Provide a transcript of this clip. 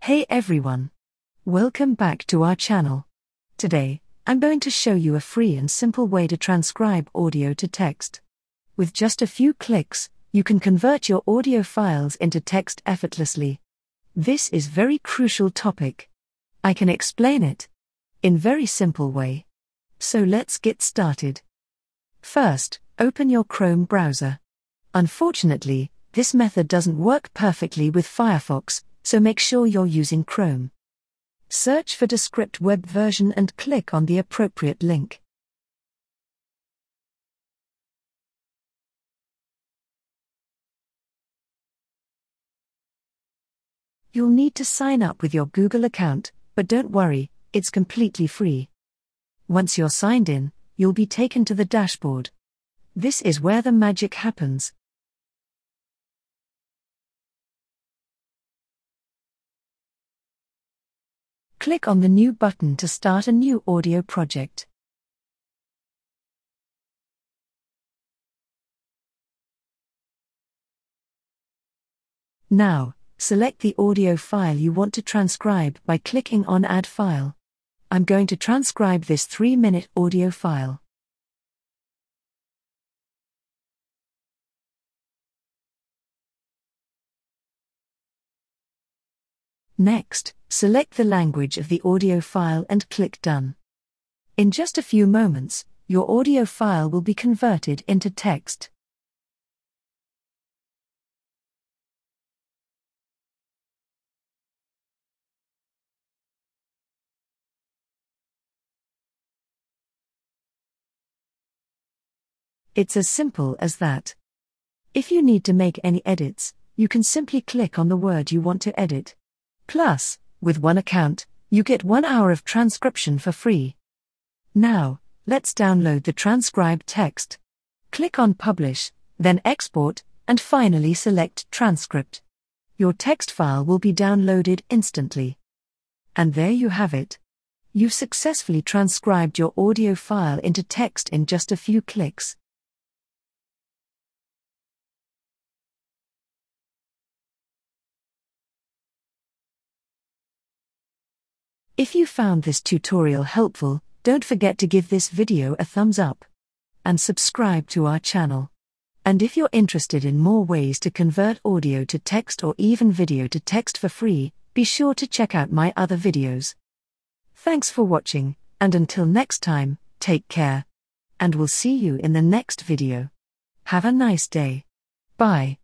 Hey everyone! Welcome back to our channel. Today, I'm going to show you a free and simple way to transcribe audio to text. With just a few clicks, you can convert your audio files into text effortlessly. This is very crucial topic. I can explain it in very simple way. So let's get started. First, open your Chrome browser. Unfortunately, this method doesn't work perfectly with Firefox, so make sure you're using Chrome. Search for Descript web version and click on the appropriate link. You'll need to sign up with your Google account, but don't worry, it's completely free. Once you're signed in, you'll be taken to the dashboard. This is where the magic happens. Click on the New button to start a new audio project. Now, select the audio file you want to transcribe by clicking on Add File. I'm going to transcribe this 3 minute audio file. Next, select the language of the audio file and click Done. In just a few moments, your audio file will be converted into text. It's as simple as that. If you need to make any edits, you can simply click on the word you want to edit. Plus, with one account, you get one hour of transcription for free. Now, let's download the transcribed text. Click on Publish, then Export, and finally select Transcript. Your text file will be downloaded instantly. And there you have it. You've successfully transcribed your audio file into text in just a few clicks. If you found this tutorial helpful, don't forget to give this video a thumbs up and subscribe to our channel. And if you're interested in more ways to convert audio to text or even video to text for free, be sure to check out my other videos. Thanks for watching, and until next time, take care. And we'll see you in the next video. Have a nice day. Bye.